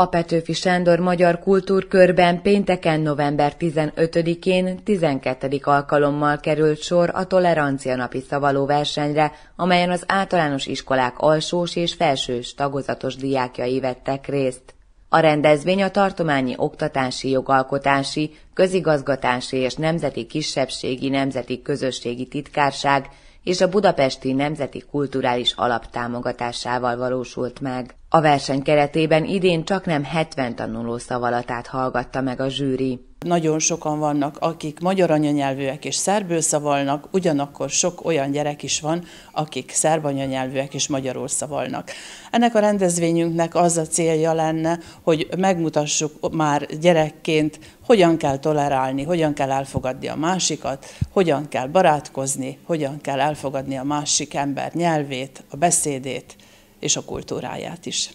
A Petőfi Sándor Magyar Kultúrkörben pénteken november 15-én 12. alkalommal került sor a tolerancia napi szavaló versenyre, amelyen az általános iskolák alsós és felsős tagozatos diákjai vettek részt. A rendezvény a tartományi oktatási, jogalkotási, közigazgatási és nemzeti kisebbségi nemzeti közösségi titkárság és a Budapesti Nemzeti Kulturális Alap támogatásával valósult meg. A verseny keretében idén csak nem 70 tanuló szavalatát hallgatta meg a zsűri. Nagyon sokan vannak, akik magyar anyanyelvűek és szerbül szavalnak, ugyanakkor sok olyan gyerek is van, akik szerb anyanyelvűek és magyarul szavalnak. Ennek a rendezvényünknek az a célja lenne, hogy megmutassuk már gyerekként, hogyan kell tolerálni, hogyan kell elfogadni a másikat, hogyan kell barátkozni, hogyan kell elfogadni a másik ember nyelvét, a beszédét és a kultúráját is.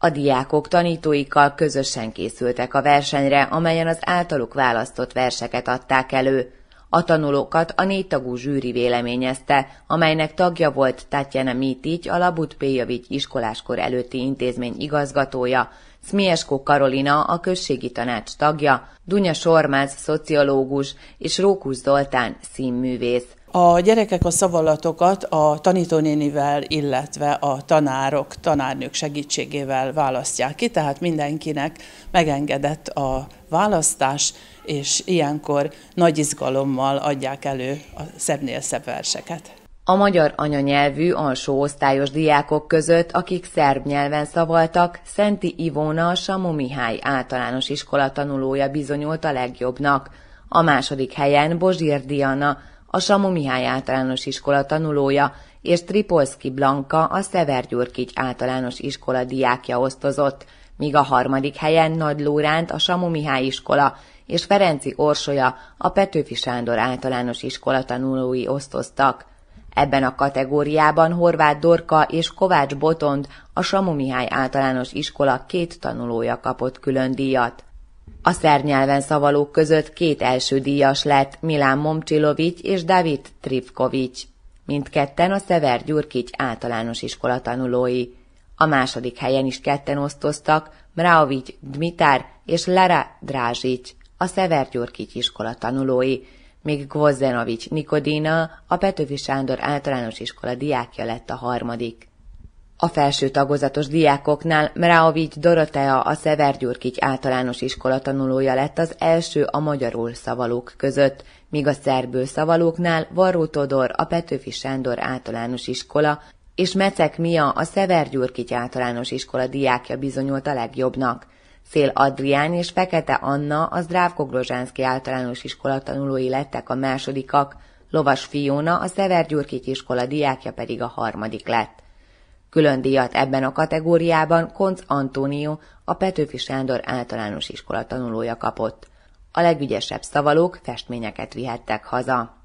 A diákok tanítóikkal közösen készültek a versenyre, amelyen az általuk választott verseket adták elő. A tanulókat a négytagú zsűri véleményezte, amelynek tagja volt Tatjana Mítigy, a Labut Péjavics iskoláskor előtti intézmény igazgatója, Smiesko Karolina, a községi tanács tagja, Dunya Sormáz, szociológus és Rókus Zoltán, színművész. A gyerekek a szavalatokat a tanítónénivel, illetve a tanárok, tanárnők segítségével választják ki, tehát mindenkinek megengedett a választás, és ilyenkor nagy izgalommal adják elő a szebbnél szebb verseket. A magyar anyanyelvű alsó osztályos diákok között, akik szerb nyelven szavaltak, Szenti Ivóna a Samu Mihály általános iskola tanulója bizonyult a legjobbnak. A második helyen Bozsír Diana, a Samu Mihály általános iskola tanulója, és Tripolski Blanka, a Szever Gyurkics általános iskola diákja osztozott, míg a harmadik helyen Nagy Lóránt, a Samu Mihály iskola, és Ferenci Orsolya, a Petőfi Sándor általános iskola tanulói osztoztak. Ebben a kategóriában Horváth Dorka és Kovács Botond, a Samu Mihály általános iskola két tanulója kapott külön díjat. A szernyelven szavalók között két első díjas lett Milán Momcsilovics és David Trivkovics. Mindketten a Szever Gyurkics általános iskola tanulói. A második helyen is ketten osztoztak Mraovics Dmitár és Lara Drázsics, a Szever Gyurkics iskola tanulói, míg Gvozdenovics Nikodina, a Petőfi Sándor általános iskola diákja lett a harmadik. A felső tagozatos diákoknál Mraovics Dorotea a Szevergyurkics általános iskola tanulója lett az első a magyarul szavalók között, míg a szerből szavalóknál Varró Todor a Petőfi Sándor általános iskola és Mecek Mia a Szevergyurkics általános iskola diákja bizonyult a legjobbnak. Szél Adrián és Fekete Anna a Zdrávko Grozsánszki általános iskola tanulói lettek a másodikak, Lovas Fiona a Szevergyurkics iskola diákja pedig a harmadik lett. Külön díjat ebben a kategóriában Konc Antónió, a Petőfi Sándor általános iskola tanulója kapott. A legügyesebb szavalók festményeket vihettek haza.